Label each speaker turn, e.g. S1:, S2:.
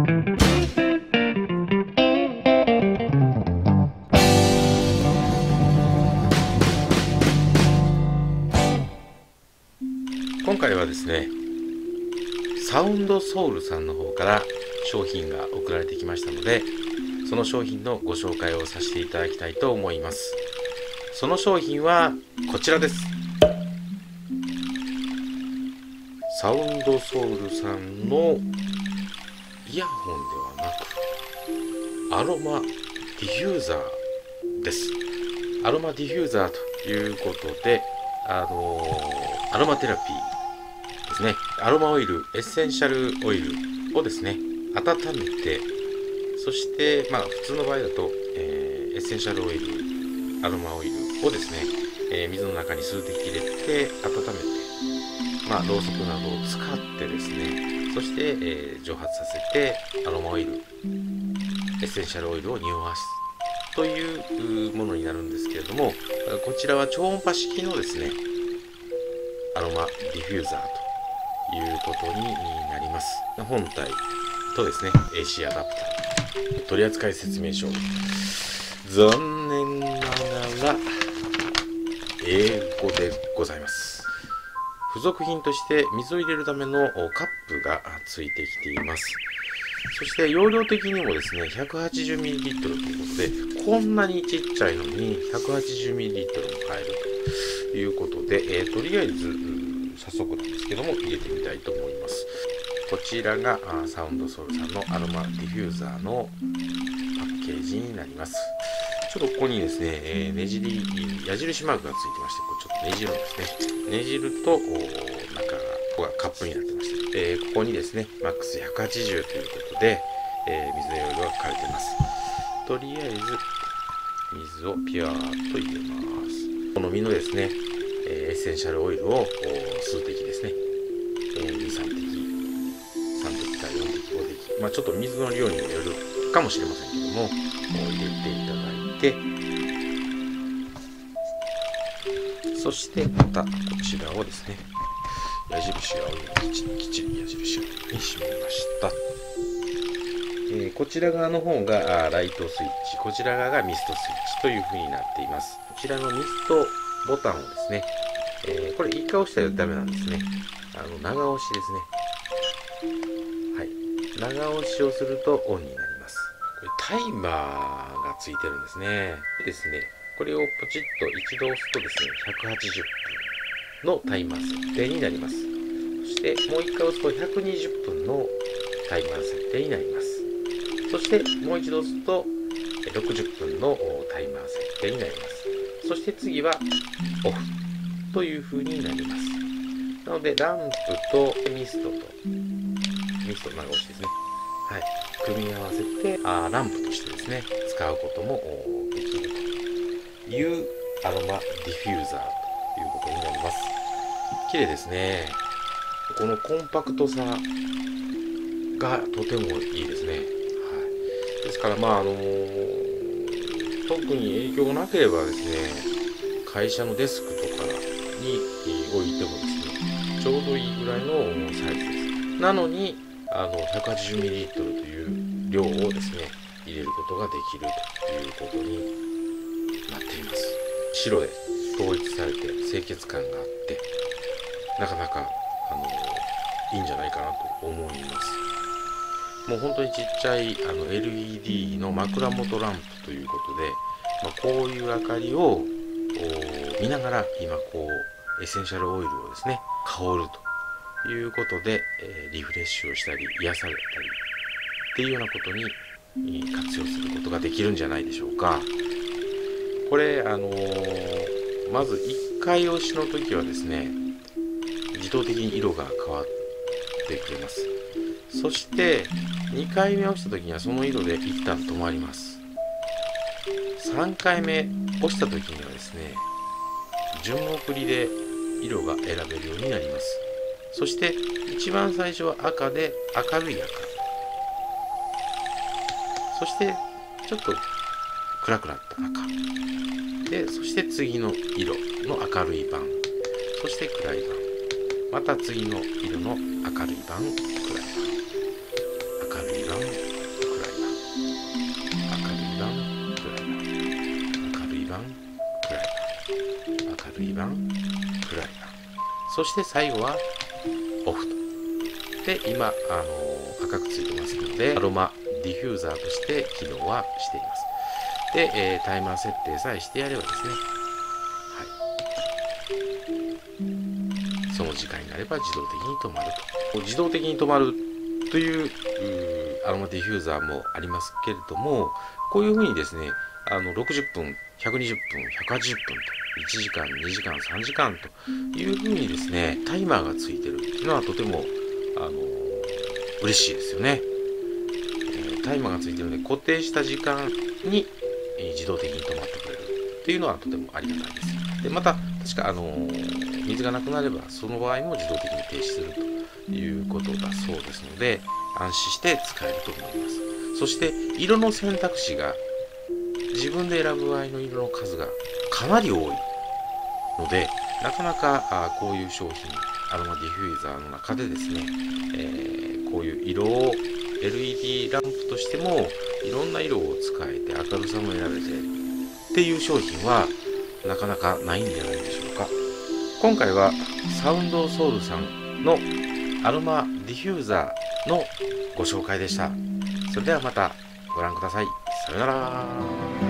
S1: 今回はですねサウンドソウルさんの方から商品が送られてきましたのでその商品のご紹介をさせていただきたいと思います。その商品はこちらです。サウンドソウルさんのイヤホンではなくアロマディフューザーです。アロマディフューザーということであのー、アロマテラピーですね。アロマオイルエッセンシャルオイルをですね温めてそしてまあ普通の場合だと、えー、エッセンシャルオイルアロマオイルをですね、えー、水の中に数滴入れて温めてまあろうそくなどを使ってですねそして、えー、蒸発させてアロマオイルエッセンシャルオイルを匂わすというものになるんですけれどもこちらは超音波式のですねアロマディフューザーということになります。本体とですね AC アダプター取扱説明書。残念ながら英語でございます。付属品として水を入れるためのカップがついてきています。そして容量的にもですね 180ml ということでこんなにちっちゃいのに 180ml も買えるということで、えー、とりあえず早速なんですけども入れてみたいと思います。こちらがサウンドソウルさんのアロマディフューザーのパッケージになります。ちょっとここにですね、えー、ねじり矢印マークがついてましてこねじるんですねねじると中がここがカップになってまして、えー、ここにですね、マックス180ということで、えー、水の容量が書かれています。とりあえず、水をピュアーっと入れます。この実のですね、えー、エッセンシャルオイルを数滴ですね、えー、2、3滴、3滴から4滴、5滴、まあちょっと水の量によるかもしれませんけども、入れていただいて、そしてまたこちらをですね、矢印が青いきちり矢印に締めました、えー、こちら側の方がライトスイッチ。こちら側がミストスイッチという風になっています。こちらのミストボタンをですね、えー、これ一回押したらダメなんですね。あの長押しですね。はい。長押しをするとオンになります。これタイマーがついてるんですね。でですねこれをポチッと一度押すとですね180分のタイマー設定になります。そしてもう一回押すと120分のタイマー設定になります。そしてもう一度押すと60分のタイマー設定になります。そして次はオフという風になります。なのでランプとミストとミスト長押しですね。はい。組み合わせてあランプとしてですね、使うこともできるというアロマディフューザーということになります。綺麗ですね。このコンパクトさがとてもいいですね、はい、ですからまああのー、特に影響がなければですね会社のデスクとかに置いてもですねちょうどいいぐらいのサイズです。なのにあの 180ml という量をですね入れることができるということに白で統一されて清潔感があってなかなかあのいいんじゃないかなと思います。もう本当にちっちゃいあの LED の枕元ランプということで、まあ、こういう明かりを見ながら今こうエッセンシャルオイルをですね香るということで、えー、リフレッシュをしたり癒されたりっていうようなことに活用することができるんじゃないでしょうか。これあのーまず1回押しの時はですね自動的に色が変わってくれます。そして2回目押した時にはその色で一旦止まります。3回目押した時にはですね順送りで色が選べるようになります。そして一番最初は赤で明るい赤。そしてちょっと暗くなった赤でそして次の色の明るい版。そして暗い版。また次の色の明るい版暗い版。明るい版暗い版明るい版明るい版暗い版。明るい版暗い版。そして最後はオフと。で今あの赤くついてますのでアロマディフューザーとして機能はしています。で、えー、タイマー設定さえしてやればですね。はい。その時間になれば自動的に止まると。自動的に止まるというアロマディフューザーもありますけれどもこういうふうにですねあの60分120分180分と1時間2時間3時間というふうにですねタイマーがついてるっていうのはとてもあの嬉しいですよね、え、タイマーがついてるので固定した時間に、自動的に止まってくれるっていうのはとてもありがたいですでまた確かあの、水がなくなればその場合も自動的に停止するということだそうですので安心して使えると思います。そして色の選択肢が自分で選ぶ場合の色の数がかなり多いのでなかなかあこういう商品アロマディフューザーの中でですね、えー、こういう色を LED ランプとしてもいろんな色を使えて明るさも選べてっていう商品はなかなかないんじゃないでしょうか。今回はサウンドソウルさんのアロマディフューザーのご紹介でした。それではまたご覧ください。さよなら。